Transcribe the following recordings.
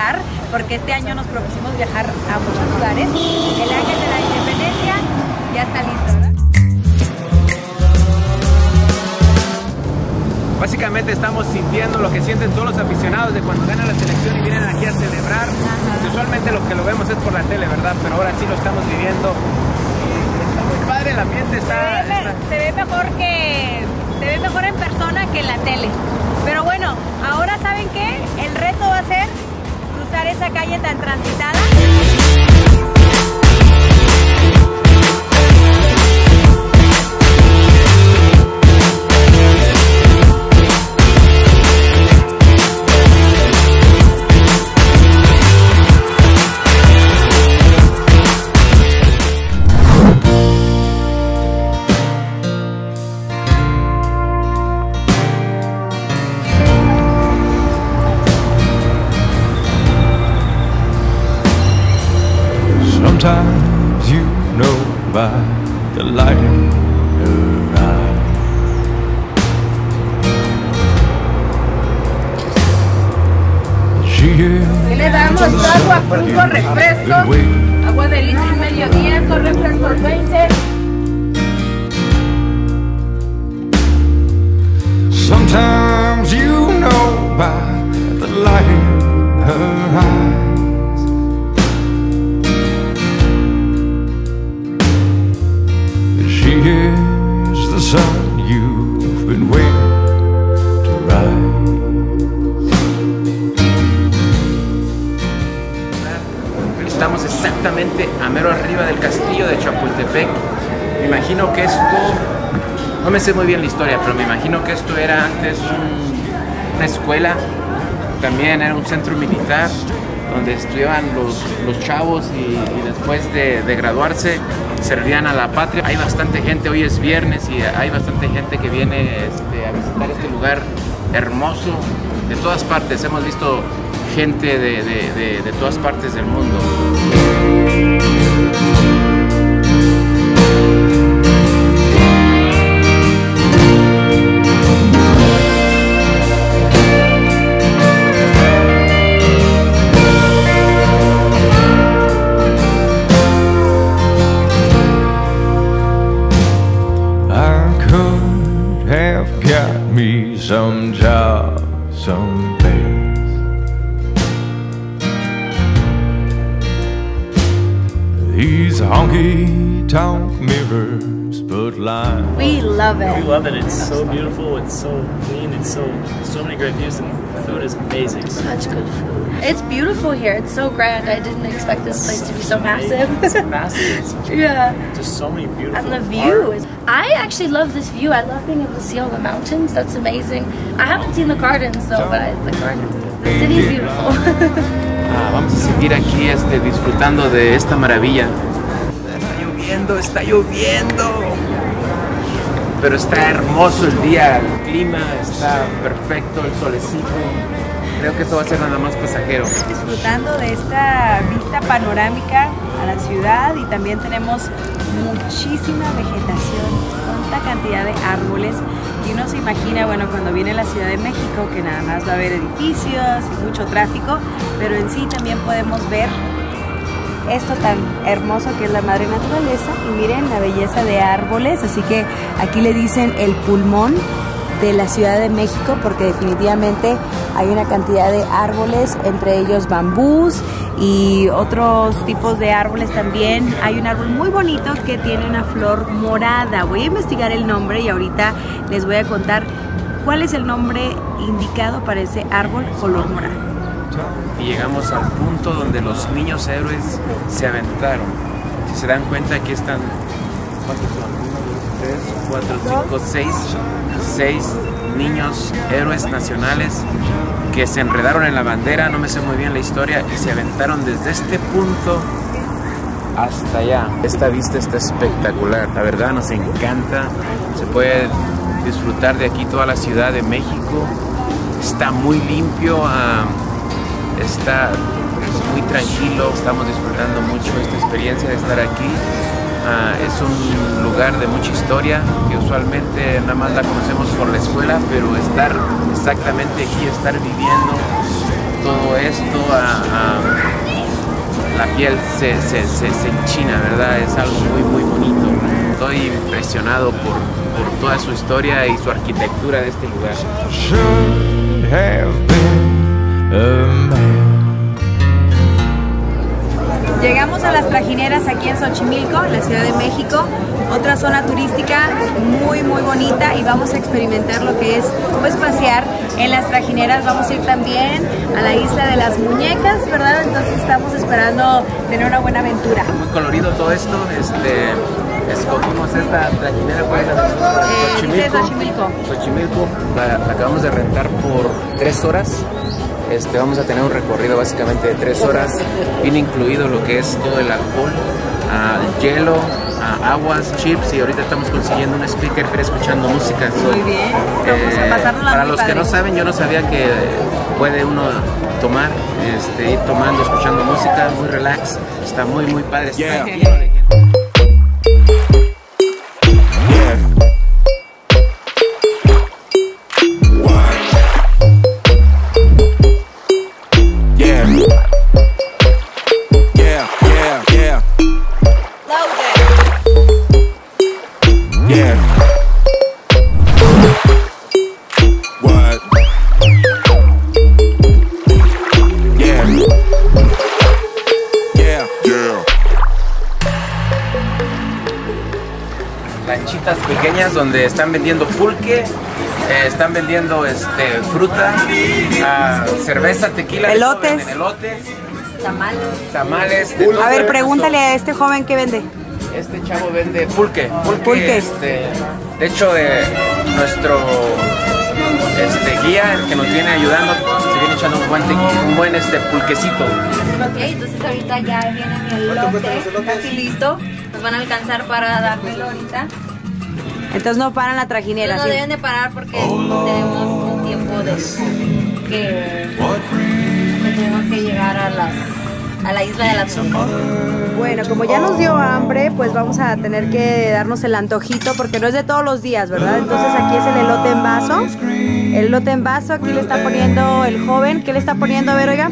viajar, porque este año nos propusimos viajar a muchos lugares, el Ángel de la Independencia ya está listo, ¿verdad? Básicamente estamos sintiendo lo que sienten todos los aficionados de cuando gana la selección y vienen aquí a celebrar. Usualmente lo que lo vemos es por la tele, ¿verdad? Pero ahora sí lo estamos viviendo. Y está muy padre, el ambiente está... Se ve, está- se ve mejor que se ve mejor en persona que en la tele. Calle tan transitada. feliz mediodía, corre 20. Sometimes you know by the light of her eyes. Estamos exactamente a mero arriba del castillo de Chapultepec. Me imagino que esto, no me sé muy bien la historia, pero me imagino que esto era antes un- una escuela, también era un centro militar donde estudiaban los, chavos y, después de, graduarse servían a la patria. Hay bastante gente, hoy es viernes y hay bastante gente que viene este, a visitar este lugar hermoso de todas partes. Hemos visto gente de todas partes del mundo. I could have got me some job someplace. These honky tonk mirrors put lines. We love it. We love it. It's so beautiful. It's so clean. It's so so many great views, and the food is amazing. Such good food. It's beautiful here. It's so grand. I didn't expect this place to be so It's massive. massive. It's yeah. just so many beautiful. And the view is. I actually love this view. I love being able to see all the mountains. That's amazing. I haven't seen the gardens though, but I, the gardens. The city's beautiful. Ah, vamos a seguir aquí este, disfrutando de esta maravilla. Está lloviendo. Pero está hermoso el día, el clima está perfecto, el solecito. Creo que esto va a ser nada más pasajero. disfrutando de esta vista panorámica a la ciudad y también tenemos muchísima vegetación, tanta cantidad de árboles y uno se imagina, bueno, cuando viene la Ciudad de México que nada más va a haber edificios y mucho tráfico, pero en sí también podemos ver esto tan hermoso que es la madre naturaleza y miren la belleza de árboles, así que aquí le dicen el pulmón de la Ciudad de México porque definitivamente hay una cantidad de árboles, entre ellos bambús y otros tipos de árboles también. Hay un árbol muy bonito que tiene una flor morada. Voy a investigar el nombre y ahorita les voy a contar cuál es el nombre indicado para ese árbol color morado. Y llegamos al punto donde los niños héroes se aventaron. Si se dan cuenta, aquí están. ¿Cuántos son? Uno, dos, tres, cuatro, cinco, seis. Seis niños héroes nacionales que se enredaron en la bandera, no me sé muy bien la historia, y se aventaron desde este punto hasta allá. Esta vista está espectacular, la verdad nos encanta. Se puede disfrutar de aquí toda la Ciudad de México. Está muy limpio, ah, está muy tranquilo, estamos disfrutando mucho esta experiencia de estar aquí. Ah, es un lugar de mucha historia que usualmente nada más la conocemos por la escuela, pero estar exactamente aquí, estar viviendo todo esto, ah, ah, la piel se, se, se, se enchina, ¿verdad? Es algo muy, muy bonito. Estoy impresionado por, por toda su historia y su arquitectura de este lugar. Llegamos a las trajineras aquí en Xochimilco, en la Ciudad de México, otra zona turística muy muy bonita y vamos a experimentar lo que es pues pasear en las trajineras. Vamos a ir también a la isla de las muñecas, ¿verdad? Entonces estamos esperando tener una buena aventura. Muy colorido todo esto. Este, escogimos esta trajinera ¿cuál es la- Eh, Xochimilco. Xochimilco, la, la acabamos de rentar por tres horas. Este, vamos a tener un recorrido básicamente de tres horas. Viene incluido lo que es todo el alcohol, el hielo, ah, aguas, chips y ahorita estamos consiguiendo un speaker para ir escuchando música. Muy bien. Vamos a eh, para los que no saben, yo no sabía que puede uno tomar, este, ir tomando, escuchando música, muy relax. Está muy, muy padre. Está Yeah. lleno están vendiendo pulque, eh, están vendiendo este, fruta, ah, cerveza, tequila, Elotes. elotes, Tamales. tamales. A ver, pregúntale a este joven qué vende. Este chavo vende pulque, pulque, Pulque. este, de hecho de nuestro este, guía el que nos viene ayudando se viene echando un buen, un buen este, pulquecito. Ok, entonces ahorita ya viene mi elote, casi listo. Nos van a alcanzar para dármelo ahorita. Entonces no paran la trajinera. No ¿sí? deben de parar porque tenemos un tiempo de que, que tenemos que llegar a las a la isla de las Tumbas. Bueno, como ya nos dio hambre, pues vamos a tener que darnos el antojito porque no es de todos los días, ¿verdad? Entonces aquí es el elote en vaso. El elote en vaso, aquí le está poniendo el joven. ¿Qué le está poniendo? A ver, oiga.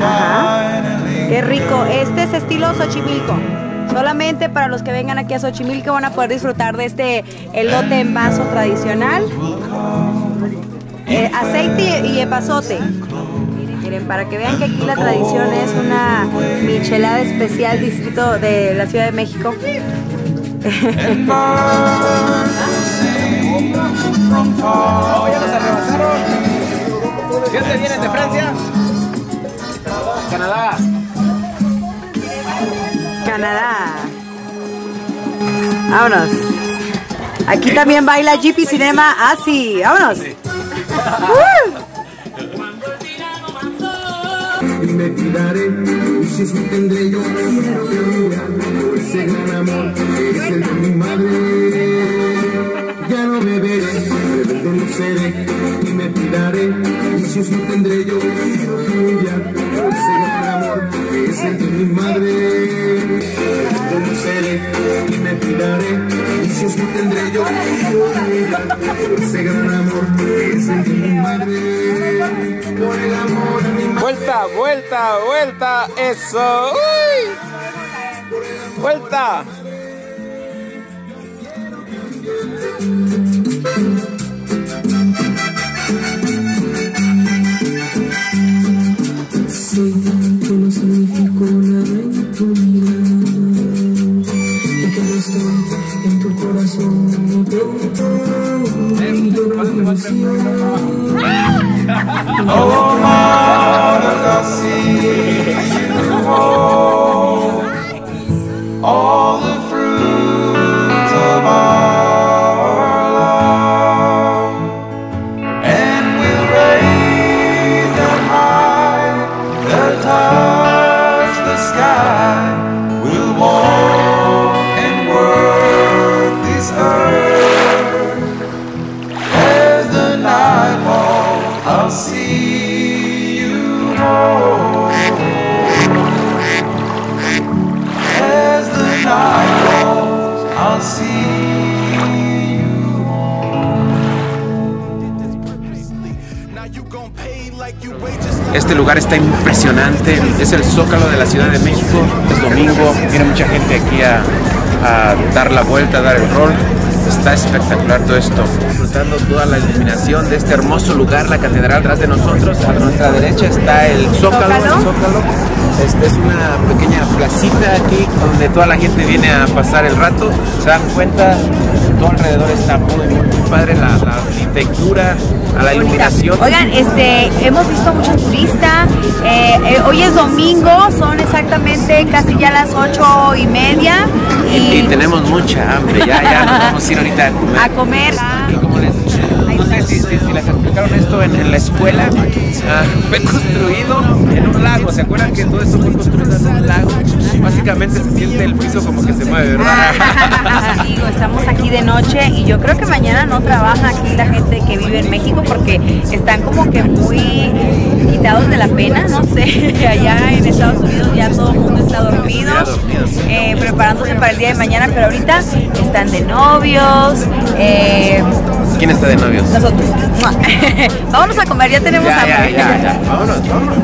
Ajá. Qué rico. Este es estilo Xochimilco. Solamente para los que vengan aquí a Xochimilco van a poder disfrutar de este elote en vaso tradicional. Eh, aceite y epazote. Miren, para que vean que aquí la tradición es una michelada especial distrito de la Ciudad de México. Oh, ya nos arrebasaron. ¿De dónde vienen? ¿De Francia? Canadá. Canadá. Vámonos. Aquí también baila GP Cinema. Ah, sí. Vámonos. Y me tiraré y si tendré yo quiero por ese gran amor que es el de mi madre ya no rebelde no seré y me tiraré y si tendré yo quiero por ese gran amor que es el de mi madre seré y me tiraré y si eso tendré yo ese gran amor que es el de mi madre por el amor a mi madre Vuelta, vuelta, vuelta, eso. Uy. Vuelta. All the fruits of our Este lugar está impresionante, es el zócalo de la Ciudad de México, es domingo, viene mucha gente aquí a, a dar la vuelta, a dar el rol. Está espectacular todo esto. Disfrutando toda la iluminación de este hermoso lugar, la catedral tras de nosotros. A nuestra derecha está el zócalo. ¿Zócalo? el Zócalo. Este es una pequeña placita aquí donde toda la gente viene a pasar el rato. Se dan cuenta, todo alrededor está muy, muy, muy padre. La, la arquitectura, a la iluminación. Oigan, este, hemos visto muchos turistas. eh, eh, hoy es domingo, son exactamente casi ya las ocho y media. Y, tenemos mucha hambre, ya, ya nos vamos a ir ahorita a comer. a comer. Y como les, sé si, si- si les explicaron esto en, en la escuela, ah, fue construido en un lago. ¿Se acuerdan que todo esto fue construido en un lago? Básicamente se siente el piso como que se mueve, ¿verdad? Ah, estamos aquí de noche y yo creo que mañana no trabaja aquí la gente que vive en México porque están como que muy quitados de la pena, no sé. Allá en Estados Unidos ya todo el mundo está dormido, eh, preparándose para el día de mañana, pero ahorita están de novios. eh, ¿Quién está de novios? Vámonos a comer, ya tenemos Ya, ya, hambre. ya, ya. Vámonos, vámonos.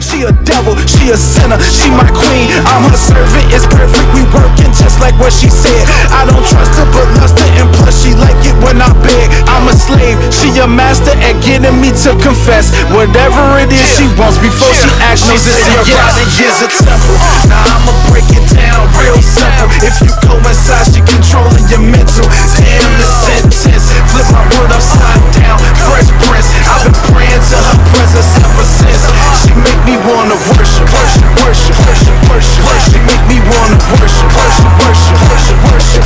She a devil, she a sinner, she my queen. I'm her servant, it's perfect. We working just like what she said. I don't trust her, but lust her, and plus she like it when I beg. I'm a slave, she a master at getting me to confess whatever it is she wants before she acts. She said your body is a temple. Now I'ma break it down real simple. If you go inside, she controlling your mental. Damn the sentence, flip my word upside down. Fresh prince, I've been praying to her presence ever since. She make me wanna worship, worship, worship, worship, worship. She make me wanna worship, worship, worship, worship, worship.